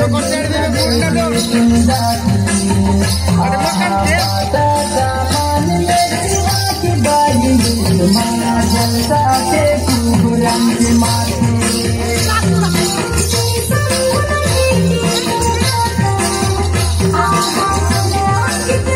cortar de la Thank you.